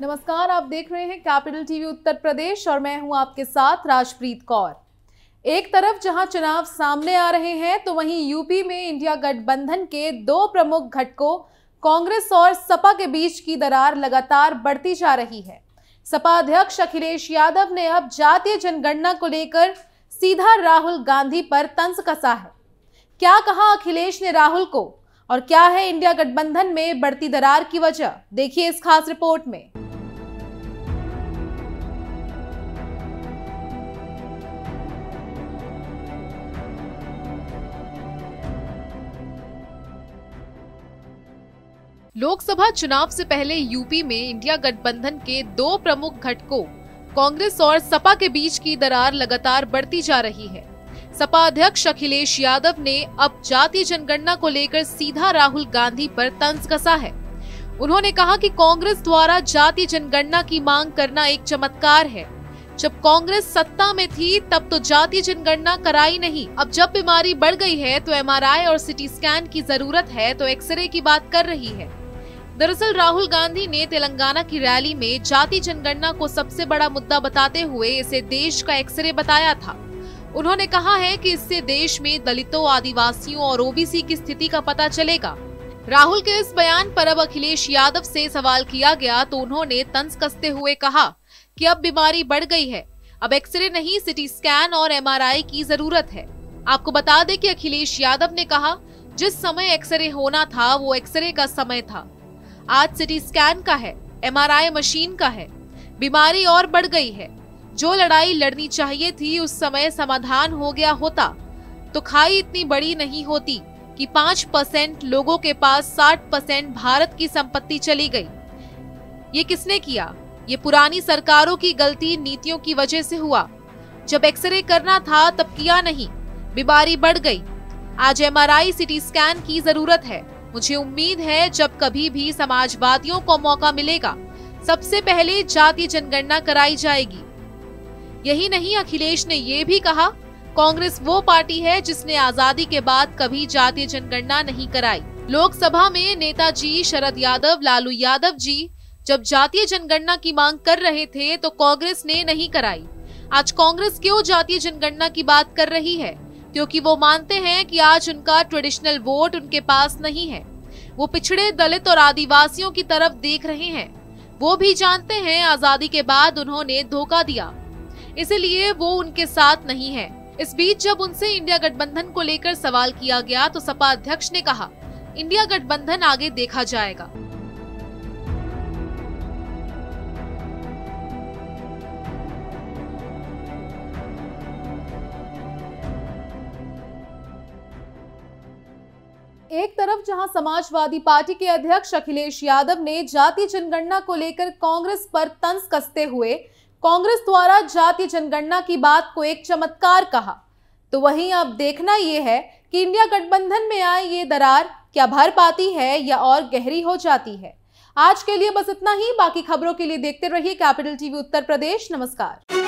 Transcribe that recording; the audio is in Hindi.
नमस्कार, आप देख रहे हैं कैपिटल टीवी उत्तर प्रदेश और मैं हूँ आपके साथ राजप्रीत कौर। एक तरफ़ जहाँ चुनाव सामने आ रहे हैं तो वहीं यूपी में इंडिया गठबंधन के दो प्रमुख घटकों, कांग्रेस और सपा के बीच की दरार लगातार बढ़ती जा रही है। सपा अध्यक्ष अखिलेश यादव ने अब जातीय जनगणना को लेकर सीधा राहुल गांधी पर तंज कसा है। क्या कहा अखिलेश ने राहुल को? और क्या है इंडिया गठबंधन में बढ़ती दरार की वजह? देखिए इस खास रिपोर्ट में। लोकसभा चुनाव से पहले यूपी में इंडिया गठबंधन के दो प्रमुख घटकों, कांग्रेस और सपा के बीच की दरार लगातार बढ़ती जा रही है। सपा अध्यक्ष अखिलेश यादव ने अब जातीय जनगणना को लेकर सीधा राहुल गांधी पर तंज कसा है। उन्होंने कहा कि कांग्रेस द्वारा जातीय जनगणना की मांग करना एक चमत्कार है। जब कांग्रेस सत्ता में थी, तब तो जातीय जनगणना कराई नहीं। अब जब बीमारी बढ़ गई है तो एमआरआई और सिटी स्कैन की ज़रूरत है तो एक्सरे की बात कर रही है। दरअसल राहुल गांधी ने तेलंगाना की रैली में जाति जनगणना को सबसे बड़ा मुद्दा बताते हुए इसे देश का एक्सरे बताया था। उन्होंने कहा है कि इससे देश में दलितों, आदिवासियों और ओबीसी की स्थिति का पता चलेगा। राहुल के इस बयान पर अब अखिलेश यादव से सवाल किया गया तो उन्होंने तंज कसते हुए कहा कि अब बीमारी बढ़ गई है। अब एक्सरे नहीं, सिटी स्कैन और एमआरआई की ज़रूरत है। आपको बता दें कि अखिलेश यादव ने कहा, जिस समय एक्सरे होना था, वो एक्सरे का समय था। आज सिटी स्कैन का है एमआरआई मशीन का है। बीमारी और बढ़ गई है। जो लड़ाई लड़नी चाहिए थी, उस समय समाधान हो गया होता। तो खाई इतनी बड़ी नहीं होती कि पाँच परसेंट लोगों के पास साठ परसेंट भारत की संपत्ति चली गई। ये किसने किया? ये पुरानी सरकारों की गलती नीतियों की वजह से हुआ। जब एक्सरे करना था, तब किया नहीं। बीमारी बढ़ गई। आज एमआरआई सिटी स्कैन की ज़रूरत है। मुझे उम्मीद है जब कभी भी समाजवादियों को मौका मिलेगा, सबसे पहले जातीय जनगणना कराई जाएगी। यही नहीं, अखिलेश ने ये भी कहा, कांग्रेस वो पार्टी है जिसने आज़ादी के बाद कभी जातीय जनगणना नहीं कराई। लोकसभा में नेताजी शरद यादव, लालू यादव जी जब जातीय जनगणना की मांग कर रहे थे तो कांग्रेस ने नहीं कराई। आज कांग्रेस क्यों जातीय जनगणना की बात कर रही है? क्योंकि वो मानते हैं कि आज उनका ट्रेडिशनल वोट उनके पास नहीं है। वो पिछड़े दलित और आदिवासियों की तरफ़ देख रहे हैं। वो भी जानते हैं आज़ादी के बाद उन्होंने धोखा दिया। इसलिए वो उनके साथ नहीं है। इस बीच जब उनसे इंडिया गठबंधन को लेकर सवाल किया गया तो सपा अध्यक्ष ने कहा, इंडिया गठबंधन आगे देखा जाएगा। एक तरफ़ जहाँ समाजवादी पार्टी के अध्यक्ष अखिलेश यादव ने जातीय जनगणना को लेकर कांग्रेस पर तंज कसते हुए कांग्रेस द्वारा जातीय जनगणना की बात को एक चमत्कार कहा। तो वहीं अब देखना यह है कि इंडिया गठबंधन में आए ये दरार क्या भर पाती है या और गहरी हो जाती है। आज के लिए बस इतना ही। बाकी खबरों के लिए देखते रहिए कैपिटल टीवी उत्तर प्रदेश। नमस्कार।